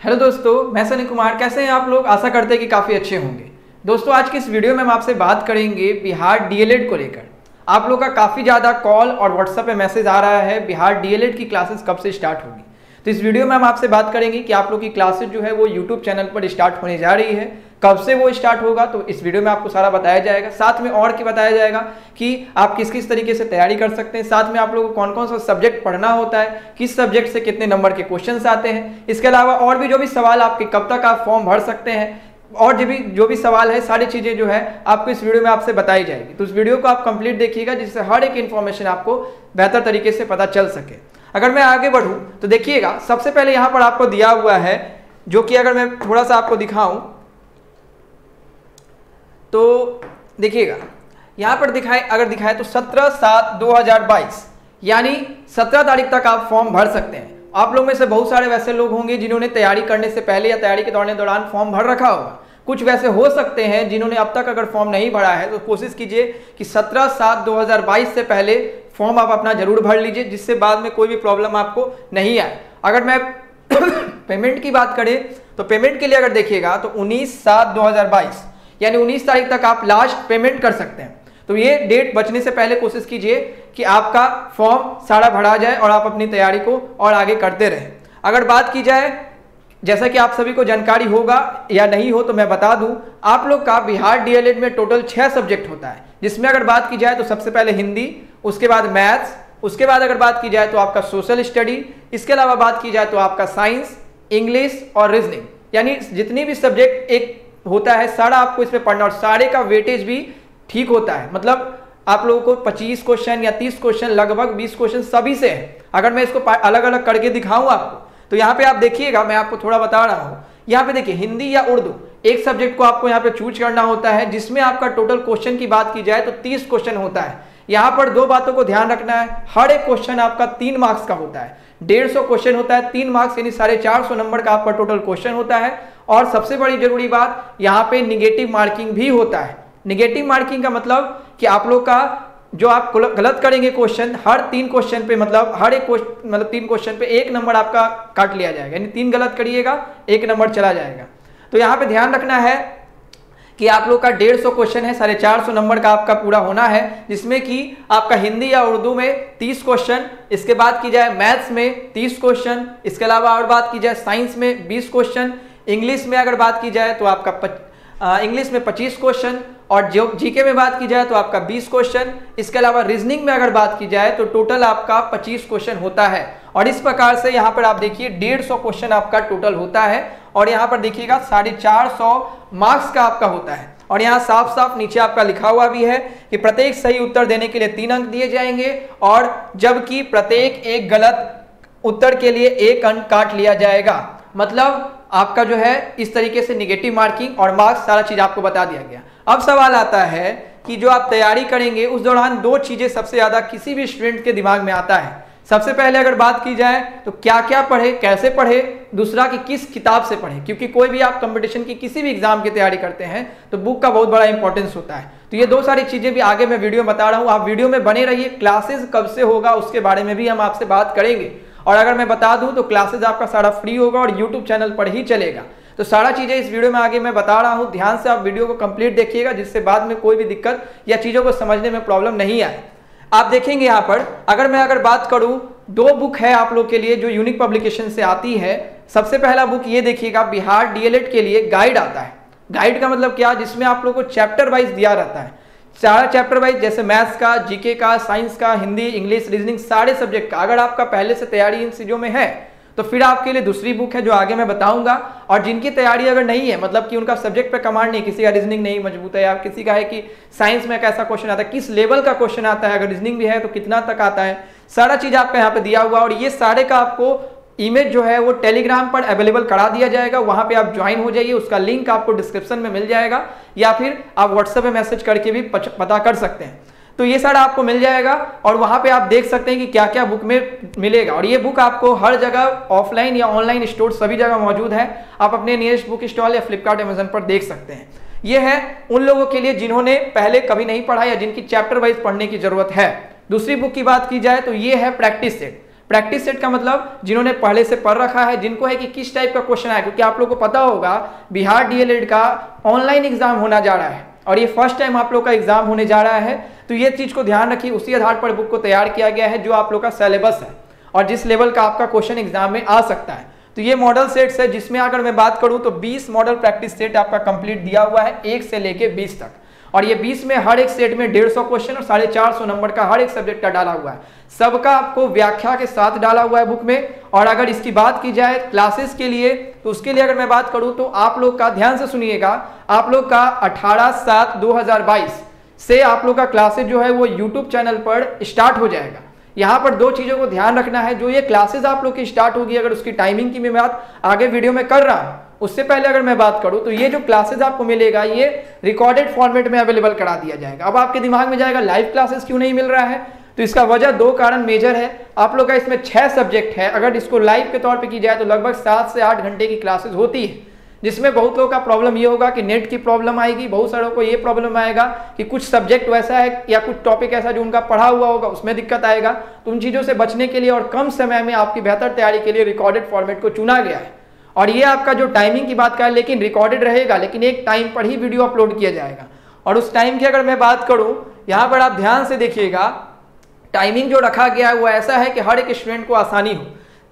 Hello दोस्तों, मैं सनी कुमार। कैसे हैं आप लोग? आशा करते हैं कि काफ़ी अच्छे होंगे। दोस्तों, आज की इस वीडियो में हम आपसे बात करेंगे बिहार डीएलएड को लेकर। आप लोग का काफ़ी ज़्यादा कॉल और व्हाट्सएप पे मैसेज आ रहा है, बिहार डीएलएड की क्लासेस कब से स्टार्ट होगी? तो इस वीडियो में हम आपसे बात करेंगे कि आप लोग की क्लासेज जो है वो यूट्यूब चैनल पर स्टार्ट होने जा रही है। कब से वो स्टार्ट होगा तो इस वीडियो में आपको सारा बताया जाएगा। साथ में और क्या बताया जाएगा कि आप किस किस तरीके से तैयारी कर सकते हैं। साथ में आप लोगों को कौन कौन सा सब्जेक्ट पढ़ना होता है, किस सब्जेक्ट से कितने नंबर के क्वेश्चन आते हैं। इसके अलावा और भी जो भी सवाल आपके कब तक आप फॉर्म भर सकते हैं, और जो भी जो भी सवाल है, सारी चीज़ें जो है, आपको इस वीडियो में आपसे बताई जाएगी। तो इस वीडियो को आप कंप्लीट देखिएगा, जिससे हर एक इन्फॉर्मेशन आपको बेहतर तरीके से पता चल सके। अगर मैं आगे बढ़ूं तो देखिएगा, सबसे पहले यहाँ पर आपको दिया हुआ है, जो कि अगर मैं थोड़ा सा आपको दिखाऊँ तो देखिएगा, यहाँ पर दिखाए, अगर दिखाए तो 17 सात 2022 यानी 17 तारीख तक आप फॉर्म भर सकते हैं। आप लोग में से बहुत सारे वैसे लोग होंगे जिन्होंने तैयारी करने से पहले या तैयारी के दौरान दौरान फॉर्म भर रखा होगा। कुछ वैसे हो सकते हैं जिन्होंने अब तक अगर फॉर्म नहीं भरा है तो कोशिश कीजिए कि 17 सात 2022 से पहले फॉर्म आप अपना ज़रूर भर लीजिए, जिससे बाद में कोई भी प्रॉब्लम आपको नहीं आए। अगर मैं पेमेंट की बात करें तो पेमेंट के लिए अगर देखिएगा तो 19 सात 2022 यानी 19 तारीख तक आप लास्ट पेमेंट कर सकते हैं। तो ये डेट बचने से पहले कोशिश कीजिए कि आपका फॉर्म सारा भरा जाए और आप अपनी तैयारी को और आगे करते रहें। अगर बात की जाए, जैसा कि आप सभी को जानकारी होगा या नहीं हो तो मैं बता दूँ, आप लोग का बिहार डीएलएड में टोटल छह सब्जेक्ट होता है। जिसमें अगर बात की जाए तो सबसे पहले हिंदी, उसके बाद मैथ्स, उसके बाद अगर बात की जाए तो आपका सोशल स्टडी, इसके अलावा बात की जाए तो आपका साइंस, इंग्लिश और रीजनिंग। यानी जितनी भी सब्जेक्ट एक होता है, सारा आपको इसमें पढ़ना और सारे का वेटेज भी ठीक होता है। मतलब आप लोगों को 25 क्वेश्चन या 30 क्वेश्चन लगभग 20 क्वेश्चन सभी से है। अगर मैं इसको अलग अलग करके दिखाऊँ आपको तो यहाँ पे आप देखिएगा, मैं आपको थोड़ा बता रहा हूँ। यहाँ पे देखिए, हिंदी या उर्दू, एक सब्जेक्ट को आपको यहाँ पे चूज़ करना होता है, जिसमें आपका टोटल क्वेश्चन की बात की जाए तो तीस क्वेश्चन होता है। यहाँ पर दो बातों को ध्यान रखना है, हर एक क्वेश्चन आपका तीन मार्क्स का होता है। डेढ़ सौ क्वेश्चन होता है, तीन मार्क्स यानी साढ़े चार सौ नंबर का आपका टोटल क्वेश्चन होता है। और सबसे बड़ी ज़रूरी बात, यहाँ पे निगेटिव मार्किंग भी होता है। निगेटिव मार्किंग का मतलब कि आप लोग का जो आप गलत करेंगे क्वेश्चन हर तीन क्वेश्चन पे मतलब हर एक मतलब तीन क्वेश्चन पे एक नंबर आपका काट लिया जाएगा। यानी तीन गलत करिएगा, एक नंबर चला जाएगा। तो यहाँ पे ध्यान रखना है कि आप लोग का डेढ़ सौ क्वेश्चन है, साढ़े चार सौ नंबर का आपका पूरा होना है, जिसमें कि आपका हिंदी या उर्दू में तीस क्वेश्चन इसके बाद की जाए मैथ्स में तीस क्वेश्चन इसके अलावा और बात की जाए साइंस में बीस क्वेश्चन इंग्लिश में अगर बात की जाए तो आपका इंग्लिश में पच्चीस क्वेश्चन और जो जीके में बात की जाए तो आपका 20 क्वेश्चन इसके अलावा रीजनिंग में अगर बात की जाए तो टोटल आपका 25 क्वेश्चन होता है। और इस प्रकार से यहाँ पर आप देखिए डेढ़ सौ क्वेश्चन आपका टोटल होता है और यहाँ पर देखिएगा साढ़े चार सौ मार्क्स का आपका होता है। और यहाँ साफ़ साफ़ नीचे आपका लिखा हुआ भी है कि प्रत्येक सही उत्तर देने के लिए तीन अंक दिए जाएँगे और जबकि प्रत्येक एक गलत उत्तर के लिए एक अंक काट लिया जाएगा। मतलब आपका जो है, इस तरीके से निगेटिव मार्किंग और मार्क्स सारा चीज़ आपको बता दिया गया। अब सवाल आता है कि जो आप तैयारी करेंगे, उस दौरान दो चीज़ें सबसे ज़्यादा किसी भी स्टूडेंट के दिमाग में आता है। सबसे पहले अगर बात की जाए तो क्या क्या पढ़े, कैसे पढ़े, दूसरा कि किस किताब से पढ़े, क्योंकि कोई भी आप कंपटीशन की किसी भी एग्ज़ाम की तैयारी करते हैं तो बुक का बहुत बड़ा इंपॉर्टेंस होता है। तो ये दो सारी चीज़ें भी आगे मैं वीडियो बता रहा हूँ, आप वीडियो में बने रहिए क्लासेस कब से होगा, उसके बारे में भी हम आपसे बात करेंगे। और अगर मैं बता दूँ तो क्लासेज आपका सारा फ्री होगा और यूट्यूब चैनल पर ही चलेगा। तो सारा चीज़ें इस वीडियो में आगे मैं बता रहा हूँ। ध्यान से आप वीडियो को कंप्लीट देखिएगा, जिससे बाद में कोई भी दिक्कत या चीज़ों को समझने में प्रॉब्लम नहीं आए। आप देखेंगे यहाँ पर, अगर मैं अगर बात करूँ, दो बुक है आप लोग के लिए जो यूनिक पब्लिकेशन से आती है। सबसे पहला बुक ये देखिएगा, बिहार डीएलएड के लिए गाइड आता है। गाइड का मतलब क्या? जिसमें आप लोग को चैप्टर वाइज दिया रहता है। सारा चैप्टर वाइज जैसे मैथ्स का जीके का साइंस का हिंदी इंग्लिश रीजनिंग सारे सब्जेक्ट का। अगर आपका पहले से तैयारी इन चीज़ों में है तो फिर आपके लिए दूसरी बुक है जो आगे मैं बताऊँगा। और जिनकी तैयारी अगर नहीं है मतलब कि उनका सब्जेक्ट पे कमांड नहीं, किसी का रीजनिंग नहीं मज़बूत है, या किसी का है कि साइंस में कैसा क्वेश्चन आता है, किस लेवल का क्वेश्चन आता है, अगर रीजनिंग भी है तो कितना तक आता है। सारा चीज़ आपका यहाँ पे दिया हुआ और ये सारे का आपको इमेज जो है वो टेलीग्राम पर अवेलेबल करा दिया जाएगा। वहाँ पे आप ज्वाइन हो जाइए, उसका लिंक आपको डिस्क्रिप्शन में मिल जाएगा, या फिर आप व्हाट्सएप में मैसेज करके भी पता कर सकते हैं। तो ये सारा आपको मिल जाएगा, और वहाँ पे आप देख सकते हैं कि क्या क्या बुक में मिलेगा। और ये बुक आपको हर जगह ऑफलाइन या ऑनलाइन स्टोर सभी जगह मौजूद है। आप अपने नियरेस्ट बुक स्टॉल या फ्लिपकार्ट अमेजन पर देख सकते हैं। ये है उन लोगों के लिए जिन्होंने पहले कभी नहीं पढ़ा या जिनकी चैप्टर वाइज पढ़ने की ज़रूरत है। दूसरी बुक की बात की जाए तो ये है प्रैक्टिस सेट प्रैक्टिस सेट का मतलब जिन्होंने पहले से पढ़ रखा है, जिनको है कि किस टाइप का क्वेश्चन आया, क्योंकि आप लोग को पता होगा, बिहार डीएलएड का ऑनलाइन एग्ज़ाम होना जा रहा है। और ये फ़र्स्ट टाइम आप लोग का एग्ज़ाम होने जा रहा है तो ये चीज़ को ध्यान रखिए, उसी आधार पर बुक को तैयार किया गया है, जो आप लोग का सिलेबस है। और जिस लेवल का आपका क्वेश्चन एग्ज़ाम में आ सकता है। तो ये मॉडल सेट्स है, जिसमें अगर मैं बात करूँ तो 20 मॉडल प्रैक्टिस सेट आपका कंप्लीट दिया हुआ है, एक से लेके 20 तक। और ये 20 में हर एक सेट में डेढ़ सौ क्वेश्चन और साढ़े चार सौ नंबर का हर एक सब्जेक्ट का डाला हुआ है। सबका आपको व्याख्या के साथ डाला हुआ है बुक में। और अगर इसकी बात की जाए क्लासेस के लिए तो उसके लिए अगर मैं बात करूँ तो आप लोग का ध्यान से सुनिएगा। आप लोग का अठारह सात दो से आप लोग का क्लासेस जो है वो यूट्यूब चैनल पर स्टार्ट हो जाएगा। यहाँ पर दो चीज़ों को ध्यान रखना है। जो ये क्लासेज आप लोग की स्टार्ट होगी, अगर उसकी टाइमिंग की मैं बात आगे वीडियो में कर रहा हूँ उससे पहले अगर मैं बात करूँ तो ये जो क्लासेस आपको मिलेगा, ये रिकॉर्डेड फॉर्मेट में अवेलेबल करा दिया जाएगा। अब आपके दिमाग में जाएगा लाइव क्लासेस क्यों नहीं मिल रहा है? तो इसका वजह दो कारण मेजर है। आप लोग का इसमें छह सब्जेक्ट है। अगर इसको लाइव के तौर पे की जाए तो लगभग सात से आठ घंटे की क्लासेस होती है। जिसमें बहुत लोगों का प्रॉब्लम ये होगा कि नेट की प्रॉब्लम आएगी, बहुत सारों को ये प्रॉब्लम आएगा कि कुछ सब्जेक्ट वैसा है या कुछ टॉपिक ऐसा जो उनका पढ़ा हुआ होगा, उसमें दिक्कत आएगा। तो उन चीज़ों से बचने के लिए और कम समय में आपकी बेहतर तैयारी के लिए रिकॉर्डेड फॉर्मेट को चुना गया है। और ये आपका जो टाइमिंग की बात करें, लेकिन रिकॉर्डेड रहेगा, लेकिन एक टाइम पर ही वीडियो अपलोड किया जाएगा। और उस टाइम की अगर मैं बात करूँ, यहाँ पर आप ध्यान से देखिएगा टाइमिंग जो रखा गया है, वो ऐसा है कि हर एक स्टूडेंट को आसानी हो।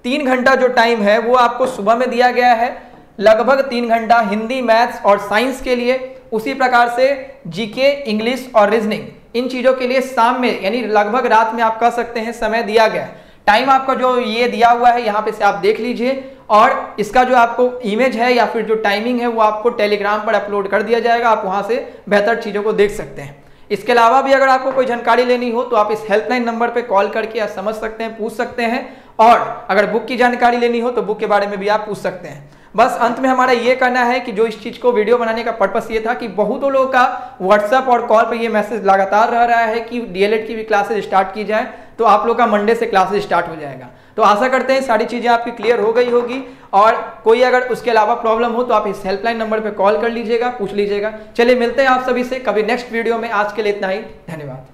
तीन घंटा जो टाइम है, वो आपको सुबह में दिया गया है, लगभग तीन घंटा हिंदी मैथ्स और साइंस के लिए। उसी प्रकार से जीके इंग्लिश और रीजनिंग इन चीज़ों के लिए शाम में, यानी लगभग रात में आप कह सकते हैं, समय दिया गया है। टाइम आपका जो ये दिया हुआ है, यहाँ पे से आप देख लीजिए। और इसका जो आपको इमेज है या फिर जो टाइमिंग है वो आपको टेलीग्राम पर अपलोड कर दिया जाएगा। आप वहाँ से बेहतर चीज़ों को देख सकते हैं। इसके अलावा भी अगर आपको कोई जानकारी लेनी हो तो आप इस हेल्पलाइन नंबर पर कॉल करके आप समझ सकते हैं, पूछ सकते हैं। और अगर बुक की जानकारी लेनी हो तो बुक के बारे में भी आप पूछ सकते हैं। बस अंत में हमारा ये करना है कि जो इस चीज़ को वीडियो बनाने का पर्पस ये था कि बहुतों लोगों का व्हाट्सअप और कॉल पर ये मैसेज लगातार रह रहा है कि डीएलएड की भी क्लासेज स्टार्ट की जाए तो आप लोग का मंडे से क्लासेज स्टार्ट हो जाएगा। तो आशा करते हैं सारी चीज़ें आपकी क्लियर हो गई होगी। और कोई अगर उसके अलावा प्रॉब्लम हो तो आप इस हेल्पलाइन नंबर पर कॉल कर लीजिएगा, पूछ लीजिएगा। चलिए मिलते हैं आप सभी से। कभी नेक्स्ट वीडियो में। आज के लिए इतना ही। धन्यवाद।